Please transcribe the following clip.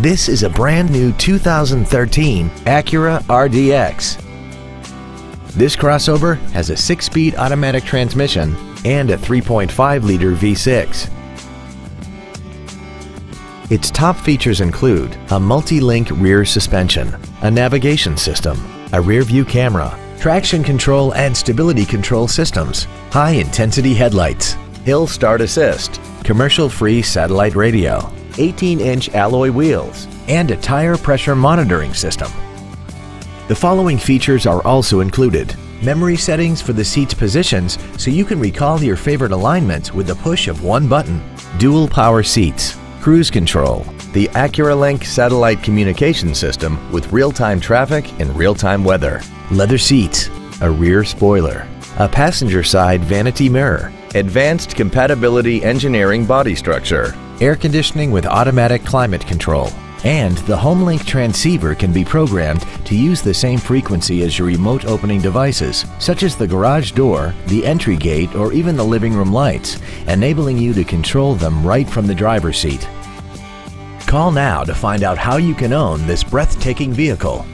This is a brand new 2013 Acura RDX. This crossover has a 6-speed automatic transmission and a 3.5-liter V6. Its top features include a multi-link rear suspension, a navigation system, a rear-view camera, traction control and stability control systems, high-intensity headlights, hill start assist, commercial-free satellite radio, 18-inch alloy wheels, and a tire pressure monitoring system. The following features are also included. Memory settings for the seat's positions so you can recall your favorite alignments with the push of one button. Dual power seats, cruise control, the AcuraLink satellite communication system with real-time traffic and real-time weather, leather seats, a rear spoiler, a passenger side vanity mirror, advanced compatibility engineering body structure, air conditioning with automatic climate control, and the HomeLink transceiver can be programmed to use the same frequency as your remote opening devices, such as the garage door, the entry gate, or even the living room lights, enabling you to control them right from the driver's seat. Call now to find out how you can own this breathtaking vehicle.